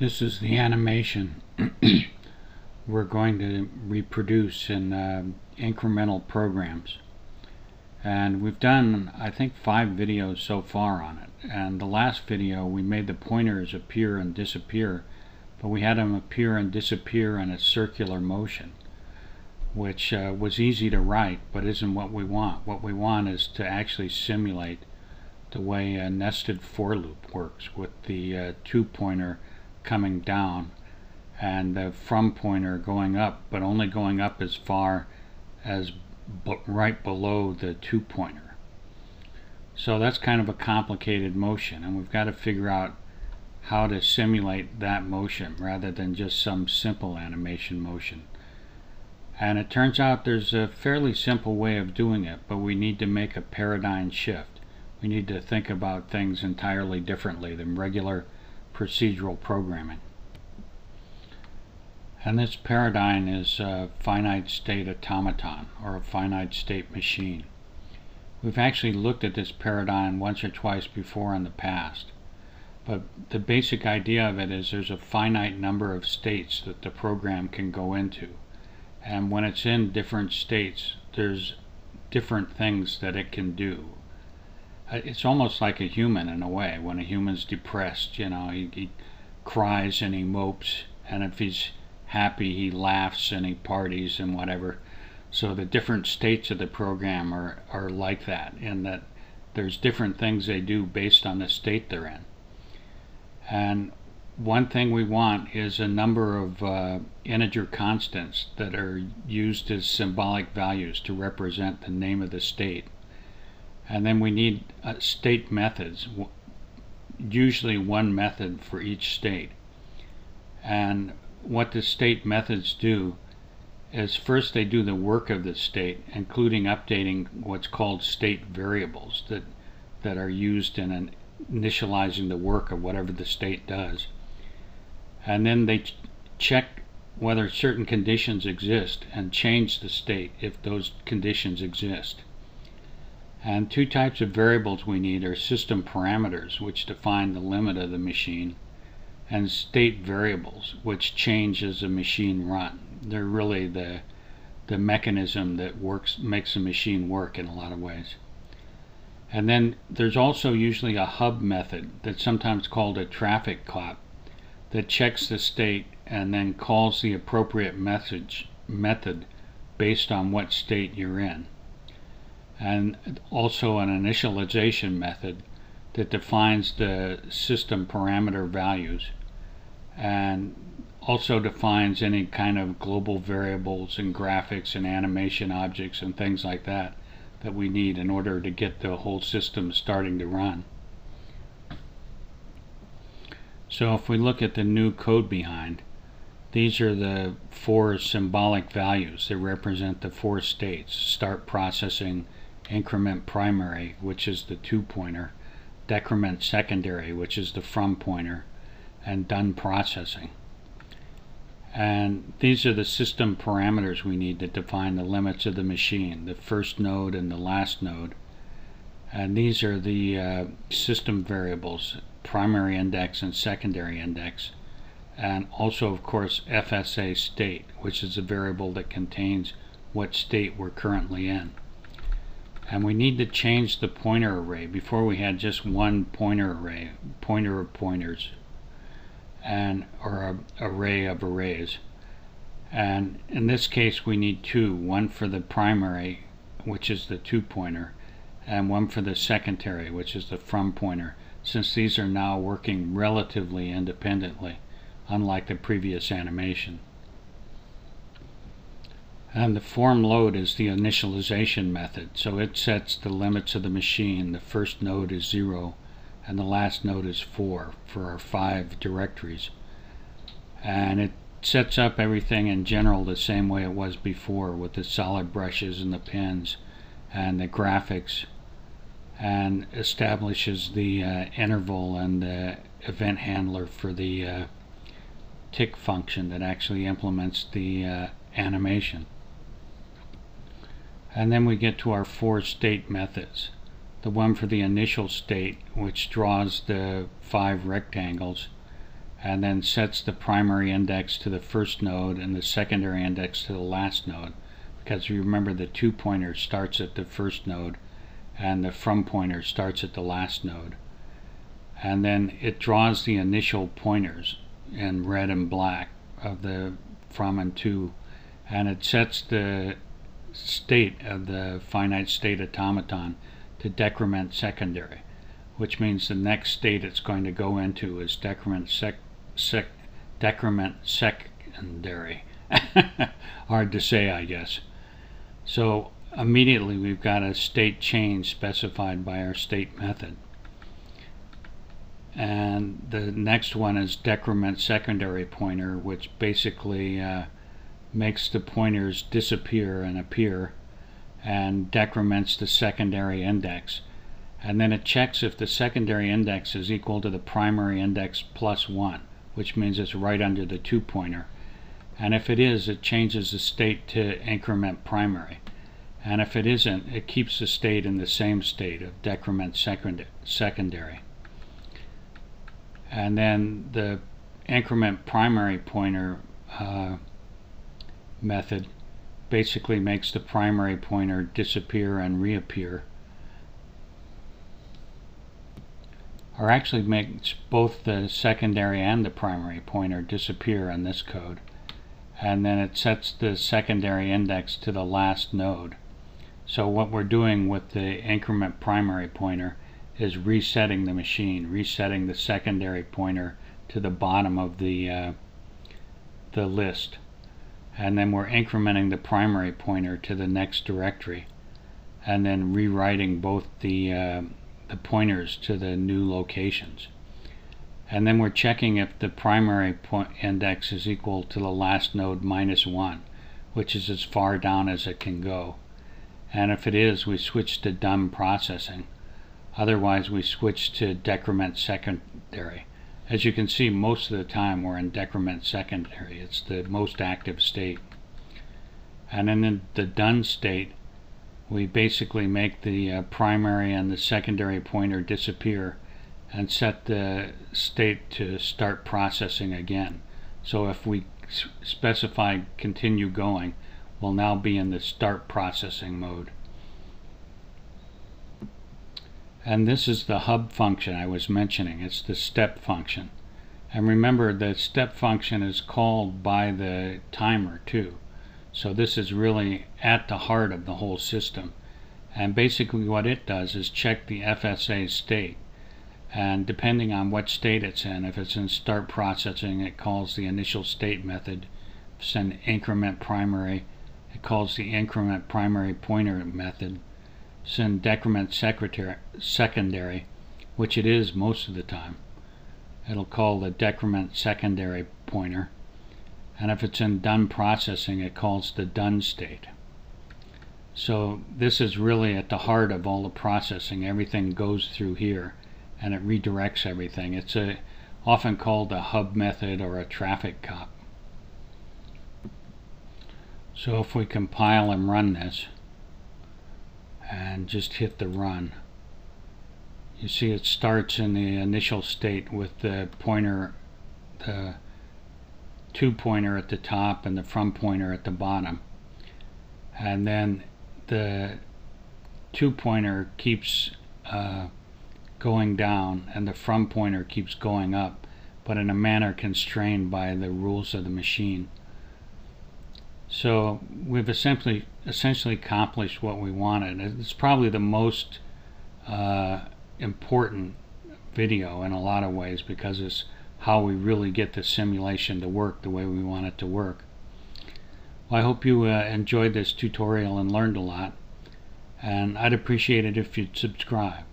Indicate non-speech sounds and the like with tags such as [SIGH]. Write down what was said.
This is the animation [CLEARS THROAT] we're going to reproduce in uh, incremental programs. And we've done, I think, five videos so far on it. And the last video, we made the pointers appear and disappear, but we had them appear and disappear in a circular motion, which uh, was easy to write, but isn't what we want. What we want is to actually simulate the way a nested for loop works with the uh, two pointer coming down and the from pointer going up but only going up as far as right below the two pointer. So that's kind of a complicated motion and we've got to figure out how to simulate that motion rather than just some simple animation motion. And it turns out there's a fairly simple way of doing it but we need to make a paradigm shift. We need to think about things entirely differently than regular procedural programming. And this paradigm is a finite state automaton or a finite state machine. We've actually looked at this paradigm once or twice before in the past. But the basic idea of it is there's a finite number of states that the program can go into. And when it's in different states, there's different things that it can do it's almost like a human in a way. When a human's depressed, you know, he, he cries and he mopes, and if he's happy, he laughs and he parties and whatever. So the different states of the program are, are like that, in that there's different things they do based on the state they're in. And one thing we want is a number of uh, integer constants that are used as symbolic values to represent the name of the state and then we need uh, state methods. Usually one method for each state. And what the state methods do is first they do the work of the state including updating what's called state variables that that are used in an initializing the work of whatever the state does. And then they ch check whether certain conditions exist and change the state if those conditions exist and two types of variables we need are system parameters, which define the limit of the machine, and state variables, which change as the machine run. They're really the the mechanism that works makes the machine work in a lot of ways. And then there's also usually a hub method that's sometimes called a traffic cop that checks the state and then calls the appropriate message method based on what state you're in and also an initialization method that defines the system parameter values and also defines any kind of global variables and graphics and animation objects and things like that that we need in order to get the whole system starting to run. So if we look at the new code behind, these are the four symbolic values that represent the four states, start processing, increment primary, which is the two pointer, decrement secondary, which is the from pointer, and done processing. And these are the system parameters we need to define the limits of the machine, the first node and the last node. And these are the uh, system variables, primary index and secondary index. And also, of course, FSA state, which is a variable that contains what state we're currently in and we need to change the pointer array. Before we had just one pointer array pointer of pointers and or a array of arrays. And in this case we need two. One for the primary which is the two pointer and one for the secondary which is the from pointer. Since these are now working relatively independently unlike the previous animation and the form load is the initialization method. So it sets the limits of the machine. The first node is 0 and the last node is 4 for our five directories. And it sets up everything in general the same way it was before with the solid brushes and the pins and the graphics and establishes the uh, interval and the event handler for the uh, tick function that actually implements the uh, animation. And then we get to our four state methods. The one for the initial state, which draws the five rectangles, and then sets the primary index to the first node and the secondary index to the last node. Because remember the two pointer starts at the first node and the from pointer starts at the last node. And then it draws the initial pointers in red and black of the from and to. And it sets the state of the finite state automaton to decrement secondary which means the next state it's going to go into is decrement sec, sec decrement secondary. [LAUGHS] Hard to say I guess. So immediately we've got a state change specified by our state method. And the next one is decrement secondary pointer which basically uh, makes the pointers disappear and appear and decrements the secondary index. And then it checks if the secondary index is equal to the primary index plus 1 which means it's right under the 2 pointer and if it is it changes the state to increment primary. And if it isn't it keeps the state in the same state of decrement second secondary. And then the increment primary pointer uh, method basically makes the primary pointer disappear and reappear. Or actually makes both the secondary and the primary pointer disappear in this code. And then it sets the secondary index to the last node. So what we're doing with the increment primary pointer is resetting the machine, resetting the secondary pointer to the bottom of the uh, the list. And then we're incrementing the primary pointer to the next directory and then rewriting both the, uh, the pointers to the new locations. And then we're checking if the primary index is equal to the last node minus 1, which is as far down as it can go. And if it is, we switch to done processing. Otherwise, we switch to decrement secondary. As you can see, most of the time we're in decrement secondary. It's the most active state. And then in the done state, we basically make the uh, primary and the secondary pointer disappear and set the state to start processing again. So if we specify continue going, we'll now be in the start processing mode. And this is the hub function I was mentioning. It's the step function. And remember the step function is called by the timer too. So this is really at the heart of the whole system. And basically what it does is check the FSA state. And depending on what state it's in, if it's in start processing, it calls the initial state method. In increment primary, it calls the increment primary pointer method send decrement secondary, which it is most of the time. It'll call the decrement secondary pointer. And if it's in done processing, it calls the done state. So this is really at the heart of all the processing. Everything goes through here and it redirects everything. It's a often called a hub method or a traffic cop. So if we compile and run this, and just hit the run. You see it starts in the initial state with the pointer, the two pointer at the top and the from pointer at the bottom. And then the two pointer keeps uh, going down and the from pointer keeps going up, but in a manner constrained by the rules of the machine. So we've essentially essentially accomplished what we wanted. It's probably the most uh, important video in a lot of ways because it's how we really get the simulation to work the way we want it to work. Well, I hope you uh, enjoyed this tutorial and learned a lot and I'd appreciate it if you'd subscribe.